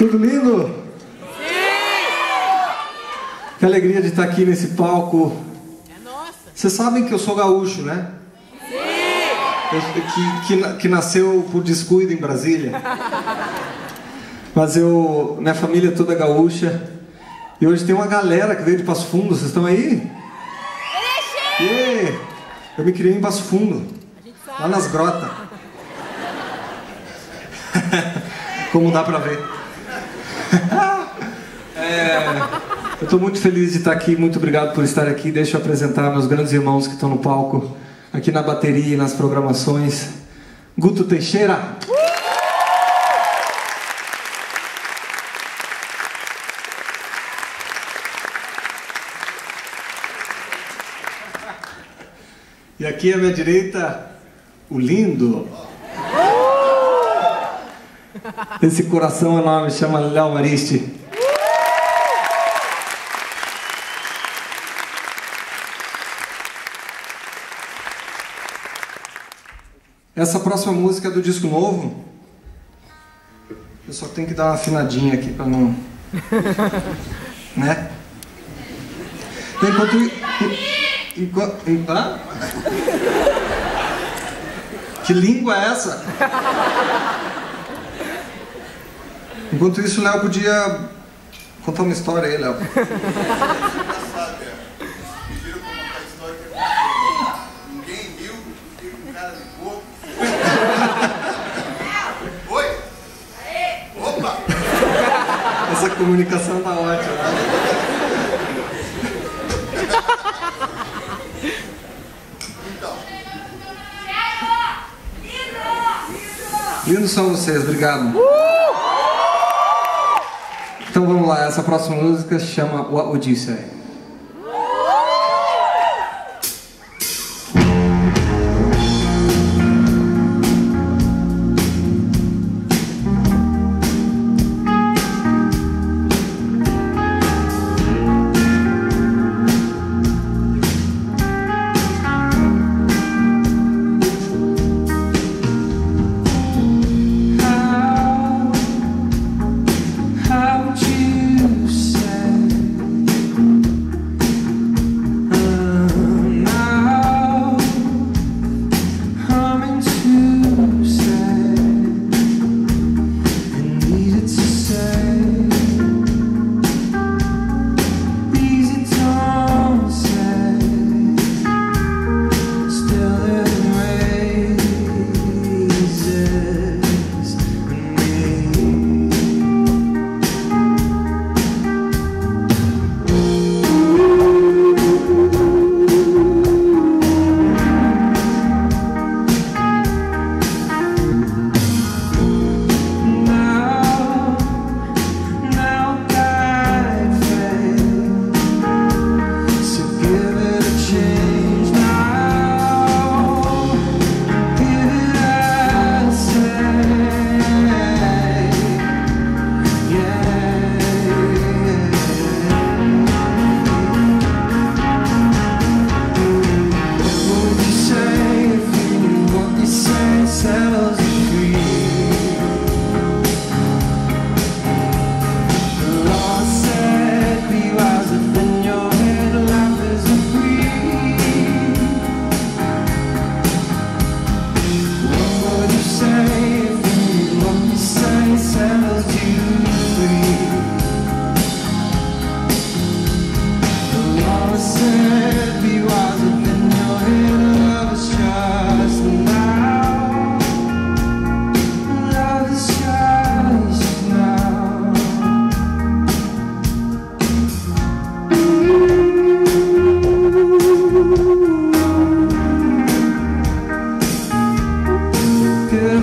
Tudo lindo? Sim! Que alegria de estar aqui nesse palco. É nossa. Vocês sabem que eu sou gaúcho, né? Sim! Eu, que, que, que nasceu por descuido em Brasília. Mas eu, minha família é toda gaúcha. E hoje tem uma galera que veio de Passo Fundo. Vocês estão aí? Yeah. Eu me criei em Passo Fundo. Lá nas grotas. Como dá pra ver. é, eu estou muito feliz de estar aqui, muito obrigado por estar aqui. Deixa eu apresentar meus grandes irmãos que estão no palco, aqui na bateria e nas programações. Guto Teixeira. E aqui à minha direita, o lindo. Esse coração enorme chama Léo Mariste. Essa próxima música é do disco novo. Eu só tenho que dar uma afinadinha aqui para não. né? Enquanto. Enquanto. Enquanto. Que língua é essa? Enquanto isso, Léo podia contar uma história aí, Léo. Essa comunicação tá ótima. Então, são vocês, obrigado. Então vamos lá, essa próxima música chama What Would You Say?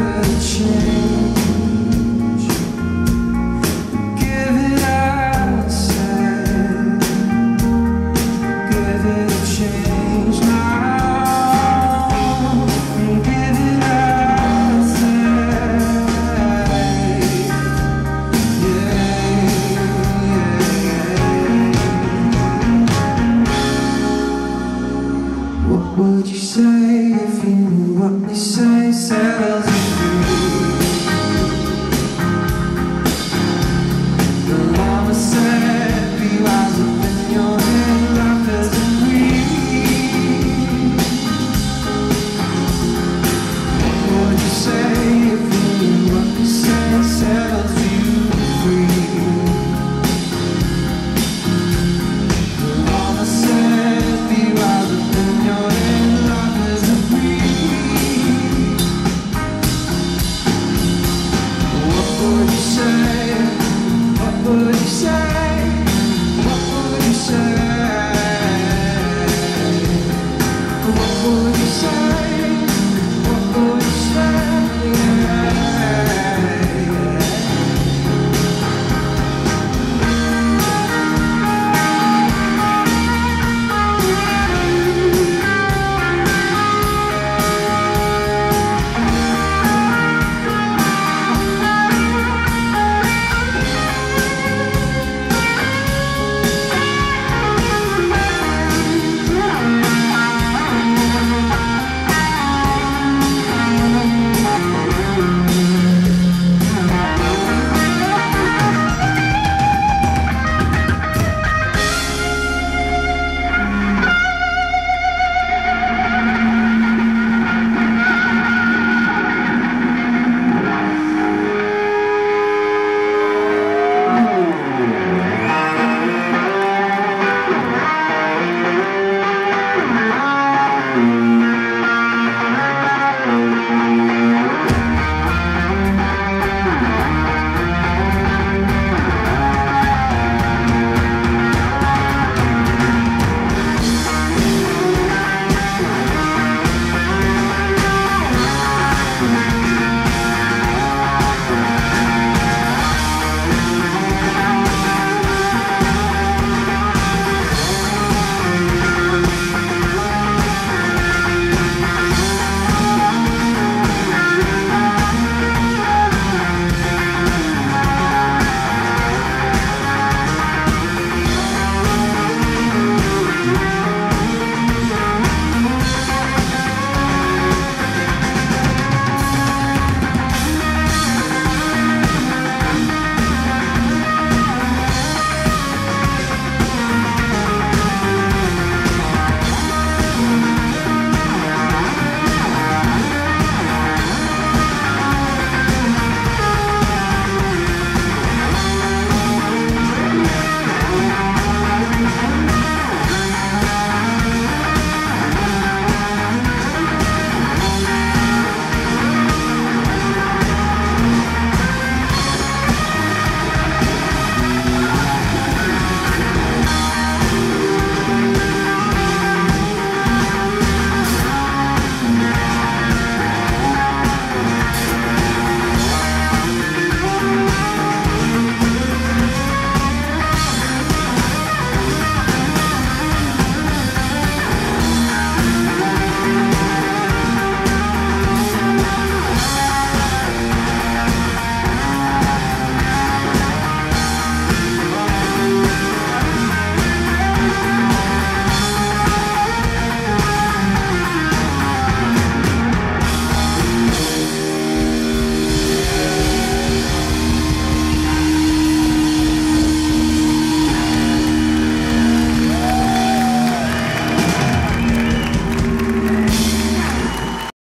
爱情。